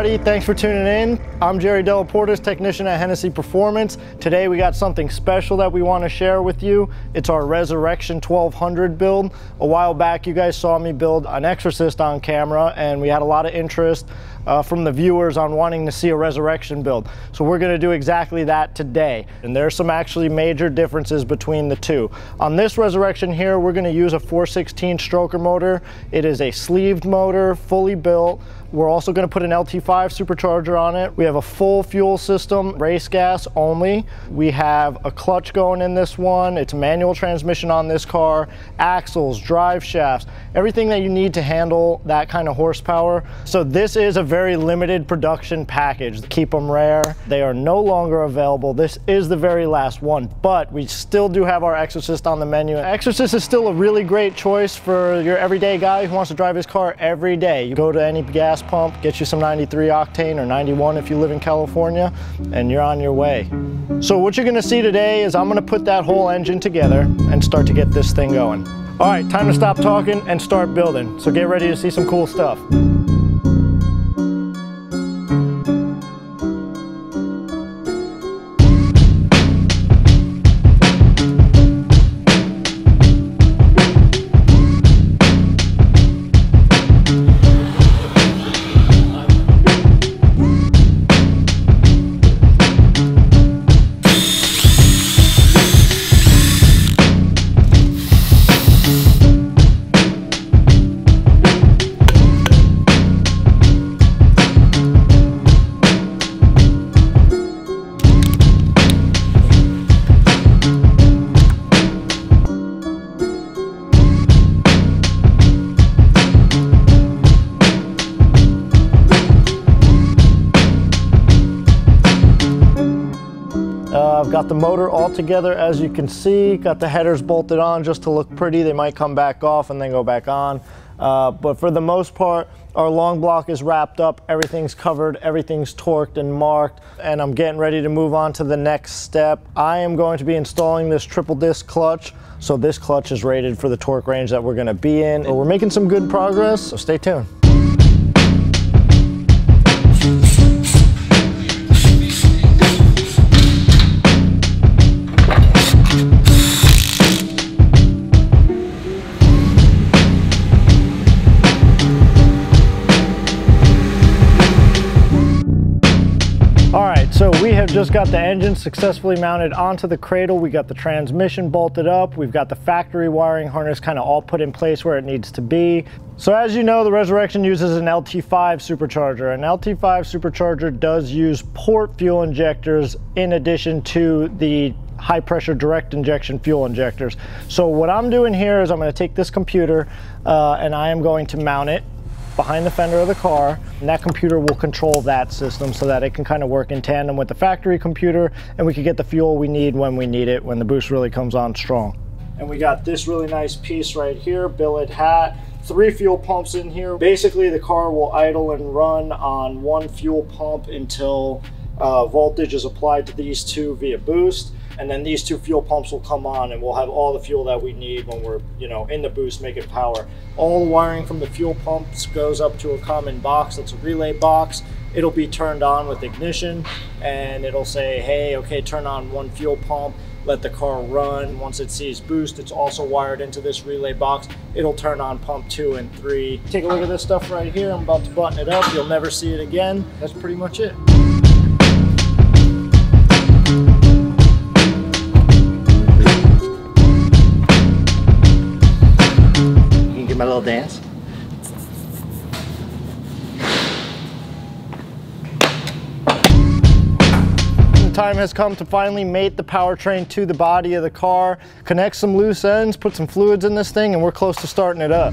Everybody, thanks for tuning in. I'm Jerry Delaportas, technician at Hennessey Performance. Today we got something special that we want to share with you. It's our Resurrection 1200 build. A while back you guys saw me build an Exorcist on camera and we had a lot of interest uh, from the viewers on wanting to see a resurrection build. So we're gonna do exactly that today. And there's some actually major differences between the two. On this resurrection here, we're gonna use a 416 stroker motor. It is a sleeved motor, fully built. We're also going to put an LT5 supercharger on it. We have a full fuel system, race gas only. We have a clutch going in this one. It's manual transmission on this car, axles, drive shafts, everything that you need to handle that kind of horsepower. So this is a very limited production package. Keep them rare. They are no longer available. This is the very last one, but we still do have our Exorcist on the menu. Exorcist is still a really great choice for your everyday guy who wants to drive his car every day. You go to any gas pump, get you some 93 octane or 91 if you live in California, and you're on your way. So what you're gonna see today is I'm gonna put that whole engine together and start to get this thing going. All right, time to stop talking and start building. So get ready to see some cool stuff. Got the motor all together as you can see. Got the headers bolted on just to look pretty. They might come back off and then go back on. Uh, but for the most part, our long block is wrapped up, everything's covered, everything's torqued and marked, and I'm getting ready to move on to the next step. I am going to be installing this triple disc clutch. So this clutch is rated for the torque range that we're gonna be in. We're making some good progress, so stay tuned. Have just got the engine successfully mounted onto the cradle. We got the transmission bolted up. We've got the factory wiring harness kind of all put in place where it needs to be. So as you know, the Resurrection uses an LT5 supercharger. An LT5 supercharger does use port fuel injectors in addition to the high pressure direct injection fuel injectors. So what I'm doing here is I'm gonna take this computer uh, and I am going to mount it behind the fender of the car and that computer will control that system so that it can kind of work in tandem with the factory computer and we can get the fuel we need when we need it when the boost really comes on strong. And we got this really nice piece right here, billet hat, three fuel pumps in here. Basically the car will idle and run on one fuel pump until uh, voltage is applied to these two via boost and then these two fuel pumps will come on and we'll have all the fuel that we need when we're you know in the boost making power. All the wiring from the fuel pumps goes up to a common box that's a relay box. It'll be turned on with ignition and it'll say hey okay turn on one fuel pump let the car run. Once it sees boost it's also wired into this relay box. It'll turn on pump two and three. Take a look at this stuff right here. I'm about to button it up. You'll never see it again. That's pretty much it little dance. The time has come to finally mate the powertrain to the body of the car, connect some loose ends, put some fluids in this thing, and we're close to starting it up.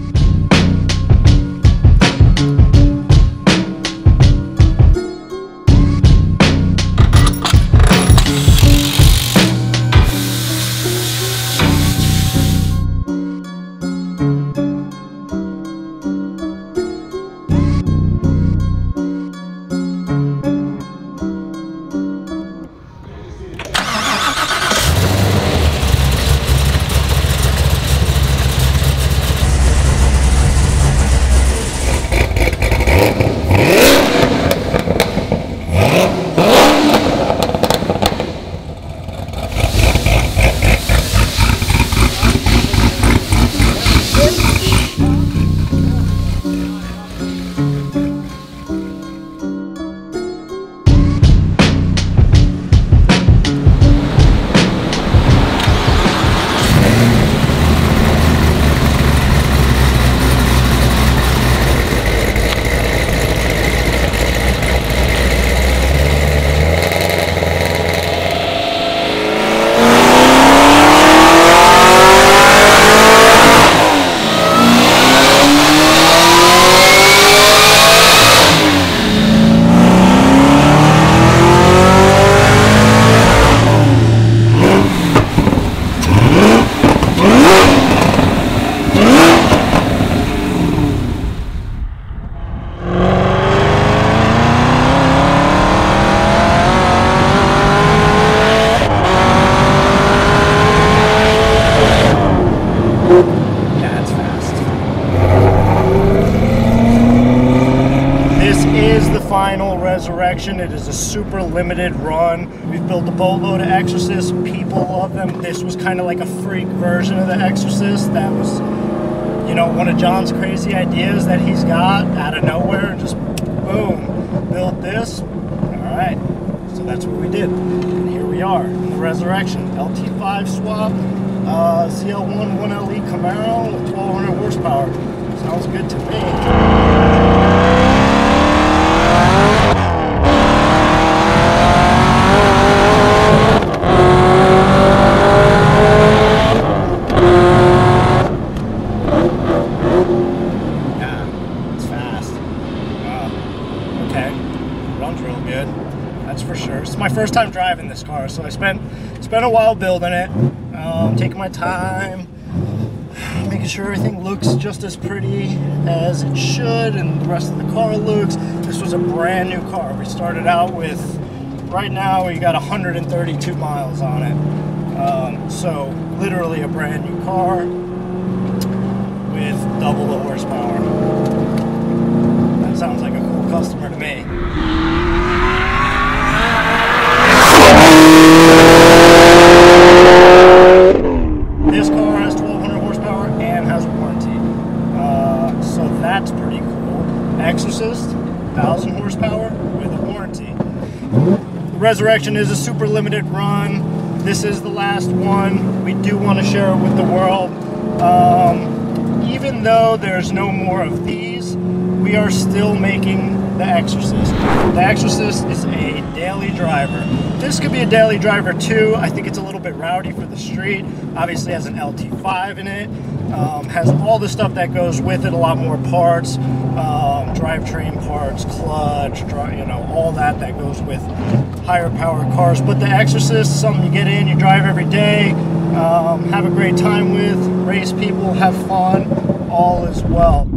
It is a super limited run. We've built a boatload of Exorcists. People love them. This was kind of like a freak version of the Exorcist. That was, you know, one of John's crazy ideas that he's got out of nowhere. And just boom, built this. All right. So that's what we did. And here we are in the resurrection. LT5 swap, uh, ZL1 1LE Camaro with 1200 horsepower. Sounds good to me. Yeah, it's fast. Wow. Okay, runs real good. That's for sure. It's my first time driving this car, so I spent spent a while building it, um, taking my time, making sure everything looks just as pretty as it should, and the rest of the car looks. This was a brand new car. We started out with, right now we got 132 miles on it. Um, so literally a brand new car with double the horsepower. That sounds like a cool customer to me. This car has 1200 horsepower and has a warranty. Uh, so that's pretty cool. Exorcist, 1000 horsepower with a warranty. Resurrection is a super limited run. This is the last one. We do want to share it with the world. Um, even though there's no more of these, we are still making the Exorcist. The Exorcist is a daily driver. This could be a daily driver too. I think it's a little bit rowdy for the street. Obviously has an LT5 in it. Um, has all the stuff that goes with it, a lot more parts, um, drivetrain parts, clutch, you know, all that that goes with higher powered cars. But the Exorcist is something you get in, you drive every day, um, have a great time with, race people, have fun, all as well.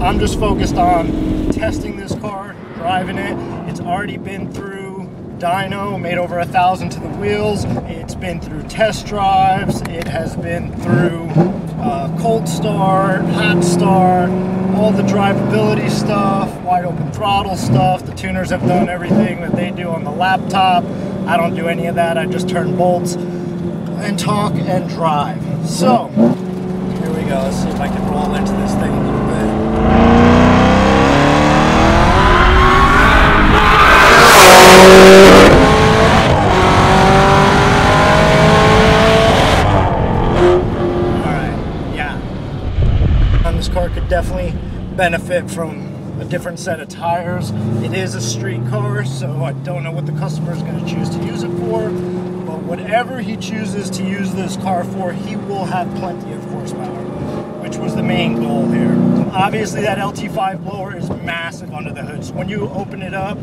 I'm just focused on testing this car, driving it. It's already been through dyno, made over a thousand to the wheels. It's been through test drives. It has been through uh, cold start, hot start, all the drivability stuff, wide open throttle stuff. The tuners have done everything that they do on the laptop. I don't do any of that. I just turn bolts and talk and drive. So, here we go. Let's see if I can roll into this thing a little bit. Alright, yeah. This car could definitely benefit from a different set of tires. It is a street car, so I don't know what the customer is going to choose to use it for. But whatever he chooses to use this car for, he will have plenty of horsepower, which was the main goal here. Obviously, that LT5 blower is massive under the hood, so when you open it up,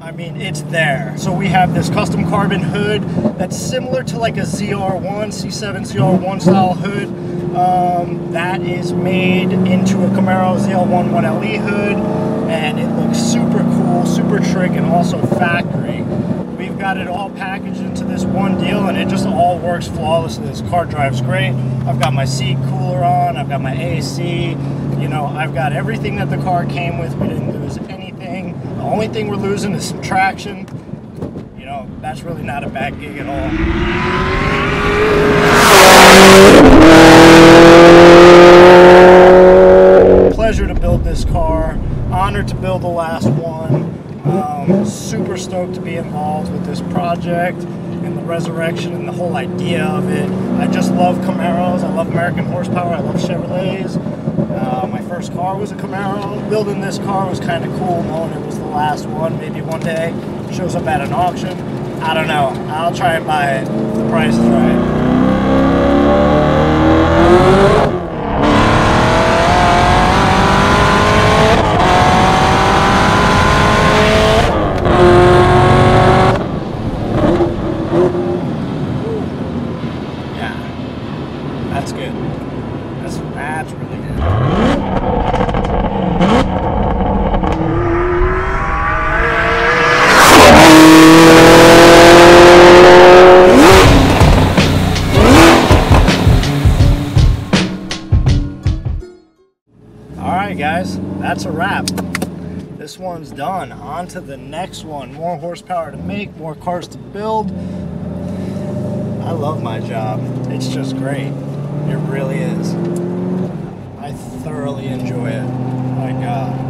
I mean, it's there. So we have this custom carbon hood that's similar to like a ZR1, C7 ZR1 style hood. Um, that is made into a Camaro ZL1 1LE hood, and it looks super cool, super trick, and also factory. We've got it all packaged into this one deal, and it just all works flawlessly. This car drives great. I've got my seat cooler on, I've got my AC, you know, I've got everything that the car came with. We didn't lose anything. The only thing we're losing is some traction. You know, that's really not a bad gig at all. Pleasure to build this car. Honored to build the last one. Um, super stoked to be involved with this project and the resurrection and the whole idea of it. I just love Camaros. I love American horsepower. I love Chevrolets. First car was a Camaro. Building this car was kind of cool, knowing it was the last one. Maybe one day shows up at an auction. I don't know. I'll try and buy it the price is right. All right, guys, that's a wrap. this one's done. On to the next one. More horsepower to make, more cars to build. I love my job. It's just great. It really is. I thoroughly enjoy it. My God.